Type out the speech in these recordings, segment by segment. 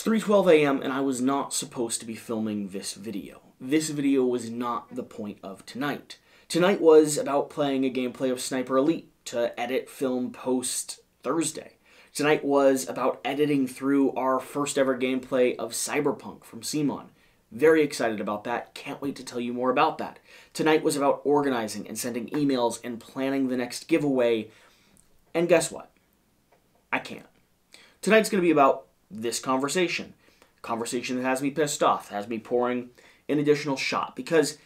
It's 3:12 a.m. and I was not supposed to be filming this video. This video was not the point of tonight. Tonight was about playing a gameplay of Sniper Elite to edit, film, post Thursday. Tonight was about editing through our first ever gameplay of Cyberpunk from CMON. Very excited about that. Can't wait to tell you more about that. Tonight was about organizing and sending emails and planning the next giveaway. And guess what? I can't. Tonight's going to be about this conversation. Conversation that has me pissed off, has me pouring an additional shot. Because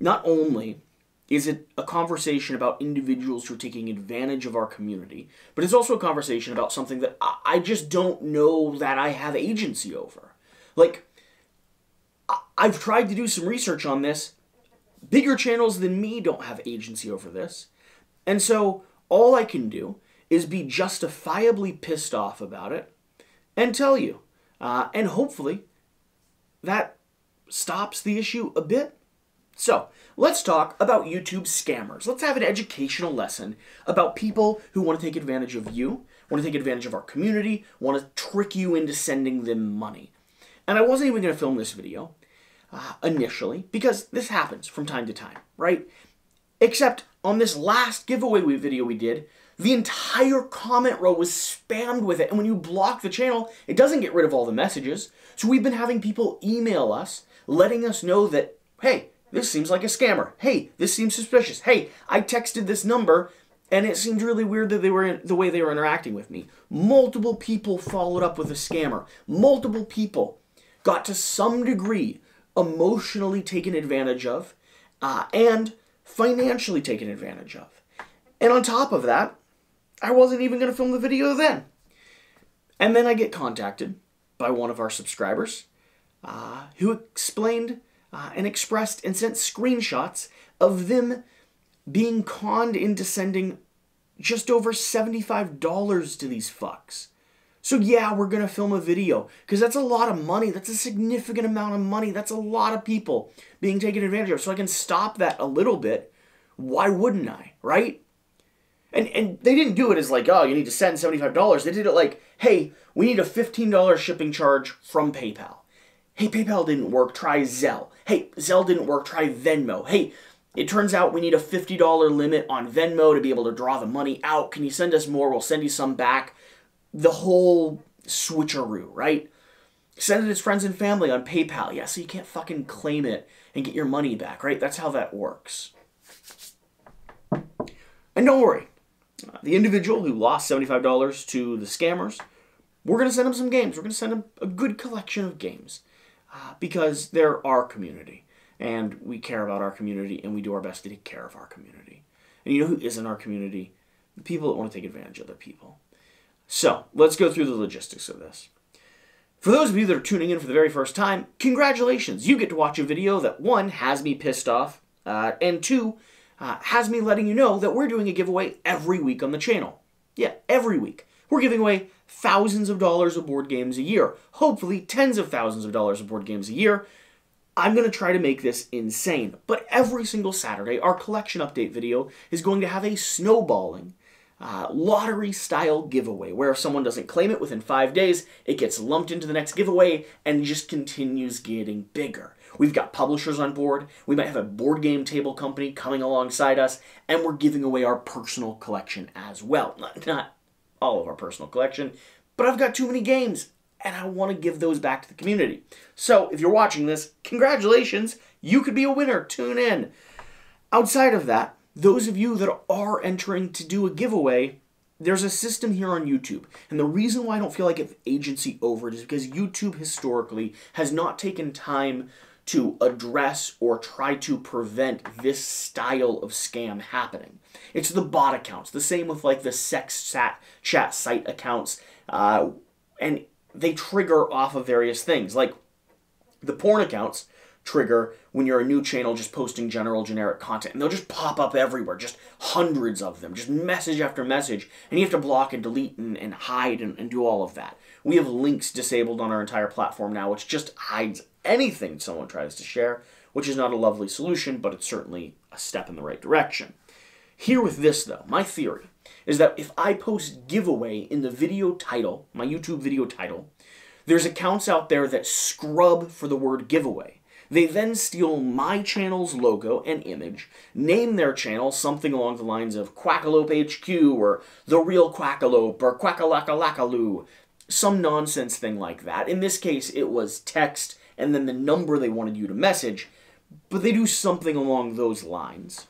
not only is it a conversation about individuals who are taking advantage of our community, but it's also a conversation about something that I just don't know that I have agency over. Like, I've tried to do some research on this. Bigger channels than me don't have agency over this. And so all I can do is be justifiably pissed off about it and tell you. Uh, and hopefully that stops the issue a bit. So, let's talk about YouTube scammers. Let's have an educational lesson about people who want to take advantage of you, want to take advantage of our community, want to trick you into sending them money. And I wasn't even going to film this video uh, initially because this happens from time to time, right? Except on this last giveaway video we did, the entire comment row was spammed with it. And when you block the channel, it doesn't get rid of all the messages. So we've been having people email us, letting us know that, hey, this seems like a scammer. Hey, this seems suspicious. Hey, I texted this number and it seemed really weird that they were in, the way they were interacting with me. Multiple people followed up with a scammer. Multiple people got to some degree emotionally taken advantage of uh, and financially taken advantage of. And on top of that, I wasn't even going to film the video then. And then I get contacted by one of our subscribers uh, who explained uh, and expressed and sent screenshots of them being conned into sending just over $75 to these fucks. So yeah, we're going to film a video because that's a lot of money. That's a significant amount of money. That's a lot of people being taken advantage of. So I can stop that a little bit. Why wouldn't I, right? And and they didn't do it as like, oh, you need to send $75. They did it like, hey, we need a $15 shipping charge from PayPal. Hey, PayPal didn't work, try Zelle. Hey, Zelle didn't work, try Venmo. Hey, it turns out we need a $50 limit on Venmo to be able to draw the money out. Can you send us more? We'll send you some back. The whole switcheroo, right? Send it to friends and family on PayPal. Yeah, so you can't fucking claim it and get your money back, right? That's how that works. And don't worry, the individual who lost $75 to the scammers, we're going to send them some games. We're going to send them a good collection of games uh, because they're our community and we care about our community and we do our best to take care of our community. And you know who isn't our community? The people that want to take advantage of other people. So let's go through the logistics of this. For those of you that are tuning in for the very first time, congratulations! You get to watch a video that one has me pissed off, uh, and two uh, has me letting you know that we're doing a giveaway every week on the channel. Yeah, every week. We're giving away thousands of dollars of board games a year. Hopefully, tens of thousands of dollars of board games a year. I'm going to try to make this insane. But every single Saturday, our collection update video is going to have a snowballing uh, lottery style giveaway where if someone doesn't claim it within five days, it gets lumped into the next giveaway and just continues getting bigger. We've got publishers on board. We might have a board game table company coming alongside us, and we're giving away our personal collection as well. Not, not all of our personal collection, but I've got too many games, and I want to give those back to the community. So if you're watching this, congratulations, you could be a winner. Tune in. Outside of that, those of you that are entering to do a giveaway, there's a system here on YouTube. And the reason why I don't feel like it's agency over it is because YouTube historically has not taken time to address or try to prevent this style of scam happening. It's the bot accounts, the same with like the sex chat site accounts, uh, and they trigger off of various things. Like the porn accounts trigger when you're a new channel just posting general generic content and they'll just pop up everywhere just hundreds of them just message after message and you have to block and delete and, and hide and, and do all of that we have links disabled on our entire platform now which just hides anything someone tries to share, which is not a lovely solution, but it's certainly a step in the right direction. Here with this, though, my theory is that if I post giveaway in the video title, my YouTube video title, There's accounts out there that scrub for the word giveaway. They then steal my channel's logo and image, name their channel something along the lines of Quackalope HQ or The Real Quackalope or Quackalackalackaloo, some nonsense thing like that. In this case, it was text and then the number they wanted you to message, but they do something along those lines.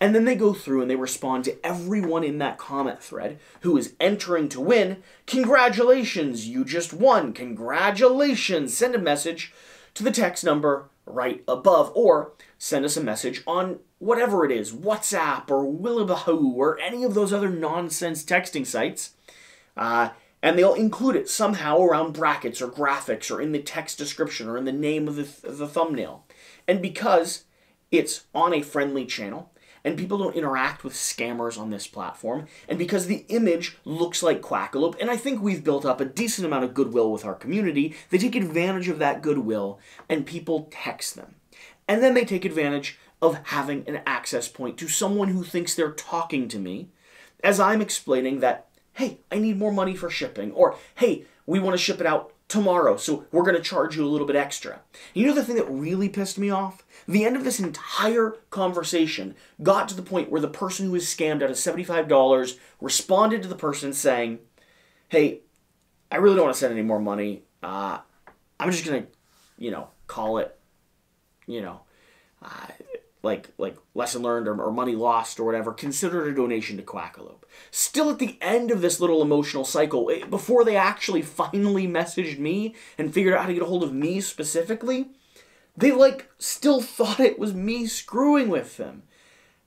And then they go through and they respond to everyone in that comment thread who is entering to win. Congratulations, you just won. Congratulations. Send a message to the text number right above or send us a message on whatever it is, WhatsApp or Willibahoo or any of those other nonsense texting sites. Uh, and they'll include it somehow around brackets or graphics or in the text description or in the name of the, th- of the thumbnail. And because it's on a friendly channel, and people don't interact with scammers on this platform, and because the image looks like Quackalope, and I think we've built up a decent amount of goodwill with our community, they take advantage of that goodwill and people text them. And then they take advantage of having an access point to someone who thinks they're talking to me as I'm explaining that, hey, I need more money for shipping, or hey, we want to ship it out tomorrow, so we're going to charge you a little bit extra. You know the thing that really pissed me off? The end of this entire conversation got to the point where the person who was scammed out of $75 responded to the person saying, Hey, I really don't want to send any more money. Uh, I'm just going to, you know, call it, you know, uh, like like lesson learned or, or, money lost or whatever, consider it a donation to Quackalope. Still at the end of this little emotional cycle, eh, before they actually finally messaged me and figured out how to get a hold of me specifically, they like still thought it was me screwing with them.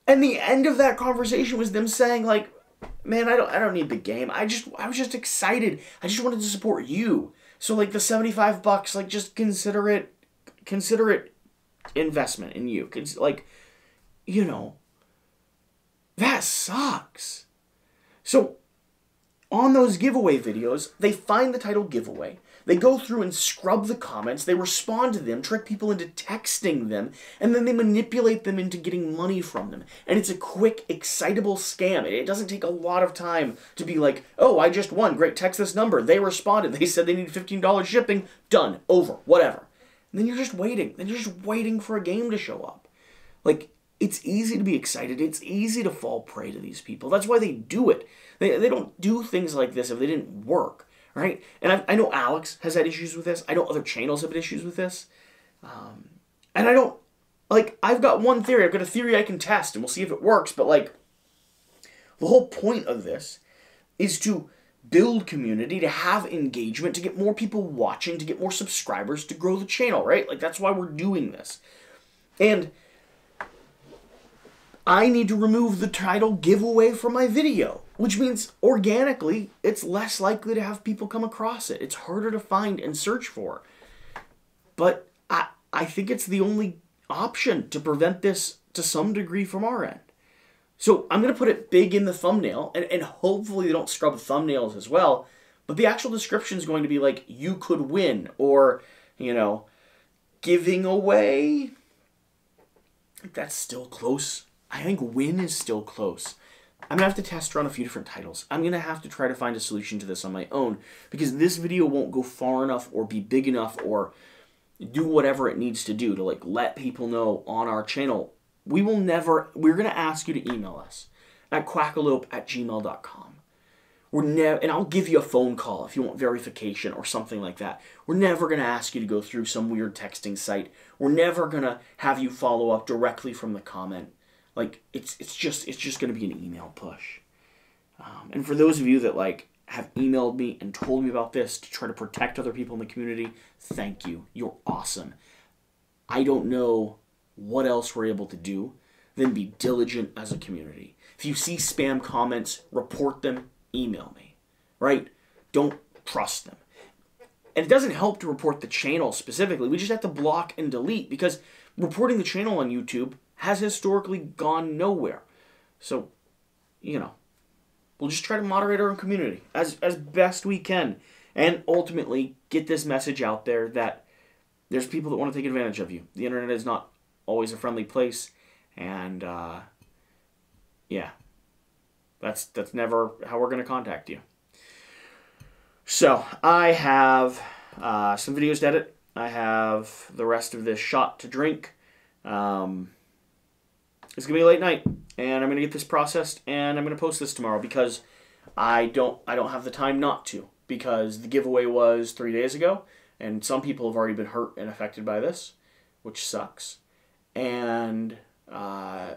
And the end of that conversation was them saying like, "Man, I don't I don't need the game. I just I was just excited. I just wanted to support you." So like the 75 bucks, like just consider it consider it investment in you. Cause like, you know, that sucks. So on those giveaway videos, they find the title giveaway. They go through and scrub the comments, they respond to them, trick people into texting them, and then they manipulate them into getting money from them. And it's a quick, excitable scam. It doesn't take a lot of time to be like, oh, I just won. Great, text this number. They responded. They said they need $15 shipping. Done. Over. Whatever. Then you're just waiting. Then you're just waiting for a game to show up. Like, it's easy to be excited. It's easy to fall prey to these people. That's why they do it. They, they don't do things like this if they didn't work, right? And I, I know Alex has had issues with this. I know other channels have had issues with this. Um, and I don't, like, I've got one theory. I've got a theory I can test, and we'll see if it works. But, like, the whole point of this is to build community, to have engagement, to get more people watching, to get more subscribers, to grow the channel, right? Like that's why we're doing this. And I need to remove the title giveaway from my video, which means organically it's less likely to have people come across it. It's harder to find and search for. But I I think it's the only option to prevent this to some degree from our end. So I'm going to put it big in the thumbnail, and, and hopefully they don't scrub thumbnails as well. But the actual description is going to be like, you could win, or, you know, giving away. That's still close. I think win is still close. I'm going to have to test run a few different titles. I'm going to have to try to find a solution to this on my own because this video won't go far enough or be big enough or do whatever it needs to do to like let people know on our channel we will never, we're going to ask you to email us at quackalope at gmail.com. We're never, and I'll give you a phone call if you want verification or something like that. We're never going to ask you to go through some weird texting site. We're never going to have you follow up directly from the comment. Like it's it's just it's just going to be an email push. Um, and for those of you that like have emailed me and told me about this to try to protect other people in the community, thank you. You're awesome. I don't know what else we're able to do then be diligent as a community. If you see spam comments, report them, email me, right? Don't trust them. And it doesn't help to report the channel specifically. We just have to block and delete because reporting the channel on YouTube has historically gone nowhere. So, you know, we'll just try to moderate our own community as, as best we can and ultimately get this message out there that there's people that want to take advantage of you. The internet is not always a friendly place, and uh, yeah, that's that's never how we're gonna contact you. So I have uh, some videos to edit. I have the rest of this shot to drink. Um, it's gonna be a late night, and I'm gonna get this processed, and I'm gonna post this tomorrow because I don't I don't have the time not to because the giveaway was three days ago, and some people have already been hurt and affected by this, which sucks. And uh,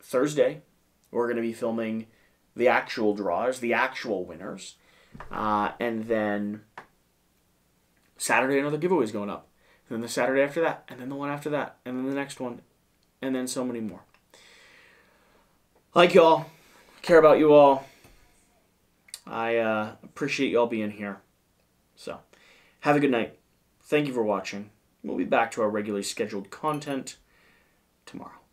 Thursday, we're gonna be filming the actual draws, the actual winners, uh, and then Saturday another giveaway is going up. And then the Saturday after that, and then the one after that, and then the next one, and then so many more. Like y'all, care about you all. I uh, appreciate y'all being here. So, have a good night. Thank you for watching. We'll be back to our regularly scheduled content tomorrow.